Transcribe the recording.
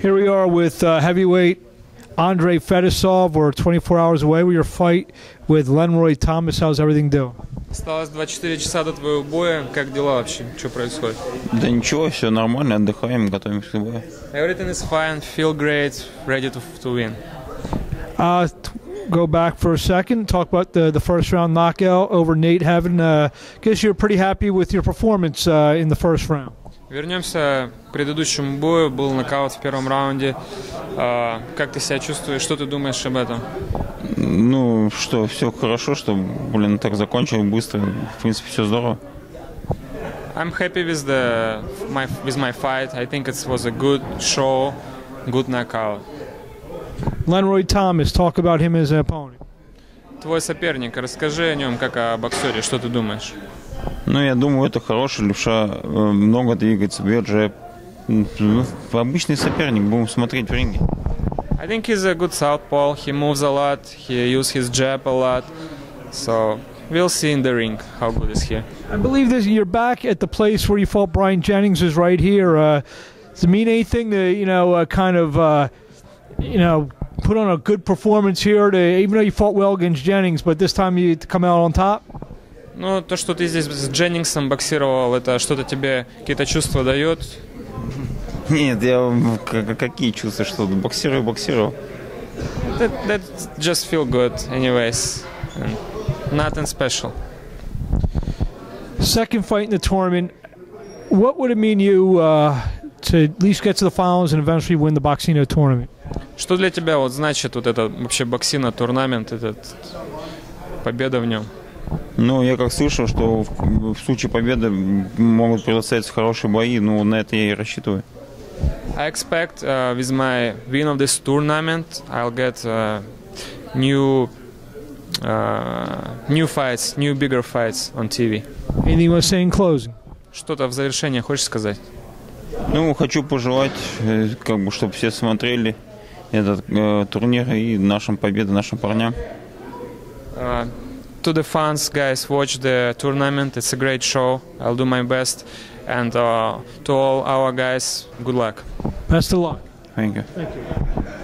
Here we are with uh, heavyweight Andre Fedosov. We're 24 hours away with your fight with Lenroy Thomas. How's everything doing? Осталось 24 часа до твоего боя. Как дела вообще? Что происходит? Да ничего, все нормально, отдыхаем, готовимся к бою. Everything is fine, feel great, ready to, to win. Uh, t- go back for a second. Talk about the, the first round knockout over Nate Heaven. Uh, guess you're pretty happy with your performance uh, in the first round. Вернемся к предыдущему бою. Был нокаут в первом раунде. А, как ты себя чувствуешь? Что ты думаешь об этом? Ну, что, все хорошо, что, блин, так закончил быстро. В принципе, все здорово. I'm happy with the my with my fight. I think it was a good show, good knockout. Lenroy Thomas, talk about him as an opponent. Твой соперник, расскажи о нем как о боксере. Что ты думаешь? Ну, я думаю, это хороший левша, э, много двигается, бьет джеб. Ну, обычный соперник, будем смотреть в ринге. I think he's a good southpaw. He moves a lot. He uses his jab a lot. So we'll see in the ring how good is he. I believe that you're back at the place where you fought Brian Jennings is right here. Uh, does it mean anything to you know uh, kind of uh, you know put on a good performance here? To even though you fought well against Jennings, but this time you to come out on top. Ну, то, что ты здесь с Дженнингсом боксировал, это что-то тебе какие-то чувства дает? Нет, я какие чувства, что боксирую, боксировал. That, that just feel good anyways. Nothing special. Second fight in the tournament. What would it mean you uh, to at least get to the finals and eventually win the Boxino tournament? Что для тебя вот значит вот это вообще боксина турнамент, этот победа в нем? Ну, я как слышал, что в, в случае победы могут предоставиться хорошие бои, ну, на это я и рассчитываю. I expect uh, with my win of this tournament, I'll get uh, new uh, new fights, new bigger fights on TV. Anything you want to say in closing? Что-то в завершение хочешь сказать? Ну, хочу пожелать, э, как бы, чтобы все смотрели этот э, турнир и нашим победы, нашим парням. Uh, to the fans, guys, watch the tournament. It's a great show. I'll do my best. And uh, to all our guys, good luck. Best of luck. Thank you. Thank you.